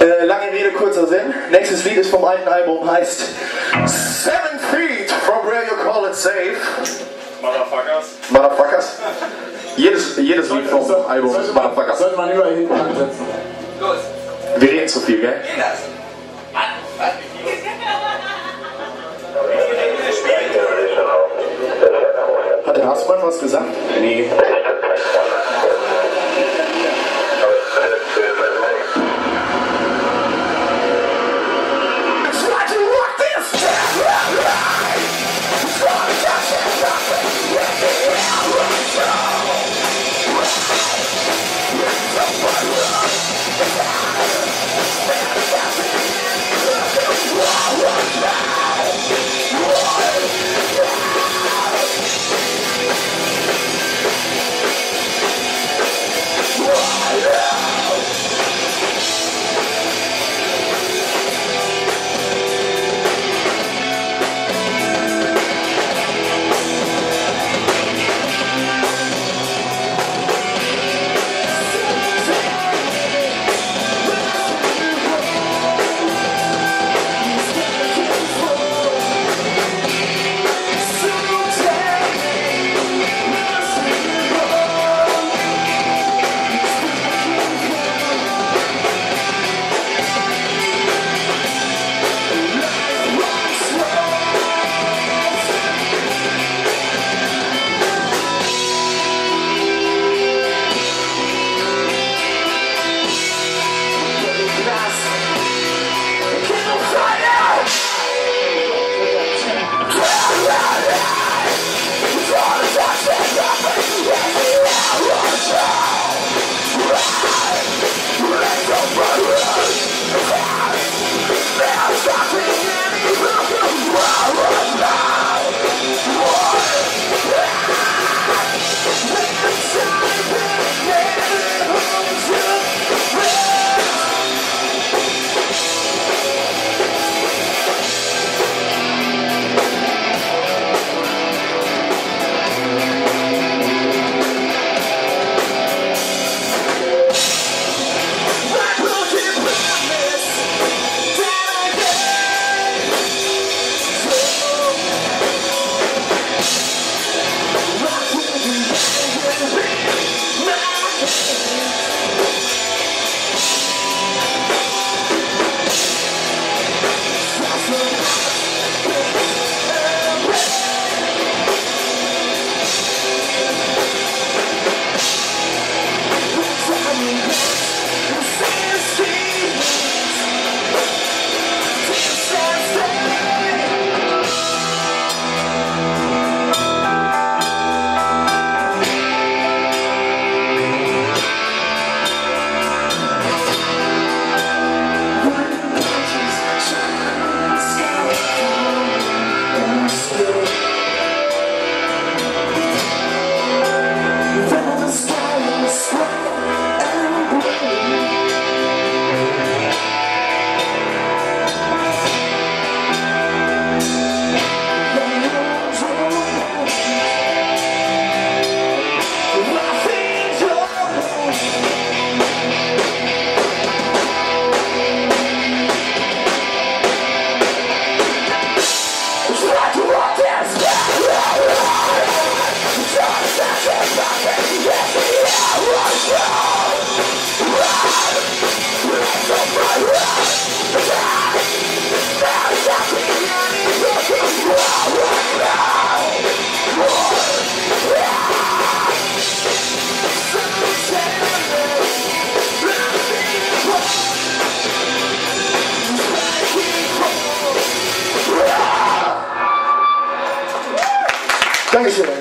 Äh, lange Rede, kurzer Sinn. Nächstes Lied ist vom alten Album, heißt Seven Feet from Where You Call It Safe. Motherfuckers. Motherfuckers. Jedes, jedes Lied vom Album ist sollte man, Motherfuckers. sollte man überall hinten ansetzen. Los, Wir reden zu viel, gell? geh das. Mann, was? Hat der Hassmann was gesagt? Nee. Wow! Dankeschön.